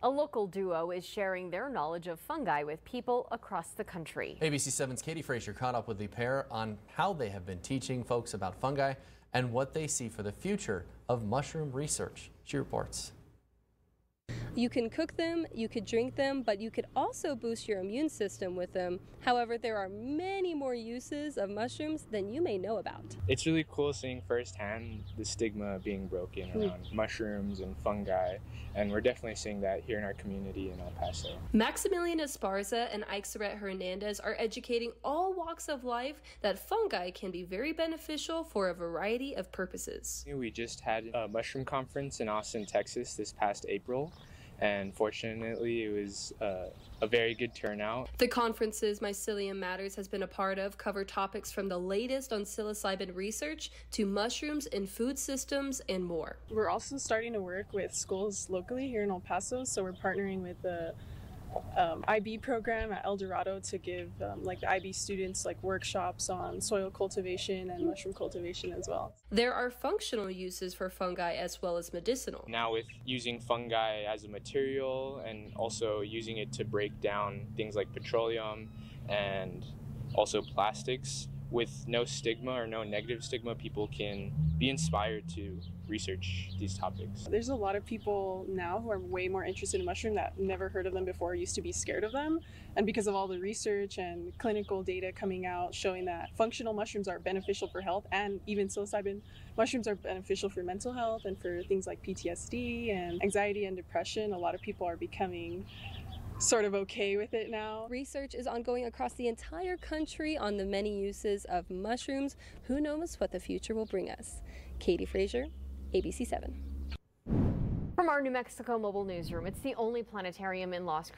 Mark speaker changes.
Speaker 1: A local duo is sharing their knowledge of fungi with people across the country.
Speaker 2: ABC 7's Katie Frazier caught up with the pair on how they have been teaching folks about fungi and what they see for the future of mushroom research. She reports.
Speaker 3: You can cook them, you could drink them, but you could also boost your immune system with them. However, there are many more uses of mushrooms than you may know about.
Speaker 4: It's really cool seeing firsthand the stigma being broken
Speaker 3: Hmm.
Speaker 4: around mushrooms and fungi, and we're definitely seeing that here in our community in El Paso.
Speaker 3: Maximilian Esparza and Ixeret Hernandez are educating all walks of life that fungi can be very beneficial for a variety of purposes.
Speaker 4: We just had a mushroom conference in Austin, Texas this past April, and fortunately, it was uh, a very good turnout.
Speaker 3: The conferences Mycelium Matters has been a part of cover topics from the latest on psilocybin research to mushrooms in food systems and more.
Speaker 5: We're also starting to work with schools locally here in El Paso, so we're partnering with the um, IB program at El Dorado to give um, like the IB students like workshops on soil cultivation and mushroom cultivation as well.
Speaker 3: There are functional uses for fungi as well as medicinal.
Speaker 4: Now, with using fungi as a material and also using it to break down things like petroleum and also plastics, with no stigma or no negative stigma, people can be inspired to research these topics.
Speaker 5: There's a lot of people now who are way more interested in mushroom that never heard of them before, used to be scared of them. And because of all the research and clinical data coming out showing that functional mushrooms are beneficial for health and even psilocybin mushrooms are beneficial for mental health and for things like PTSD and anxiety and depression, a lot of people are becoming sort of okay with it now.
Speaker 3: Research is ongoing across the entire country on the many uses of mushrooms. Who knows what the future will bring us? Katie Frazier, ABC 7.
Speaker 1: From our New Mexico mobile newsroom, it's the only planetarium in Las Cruces.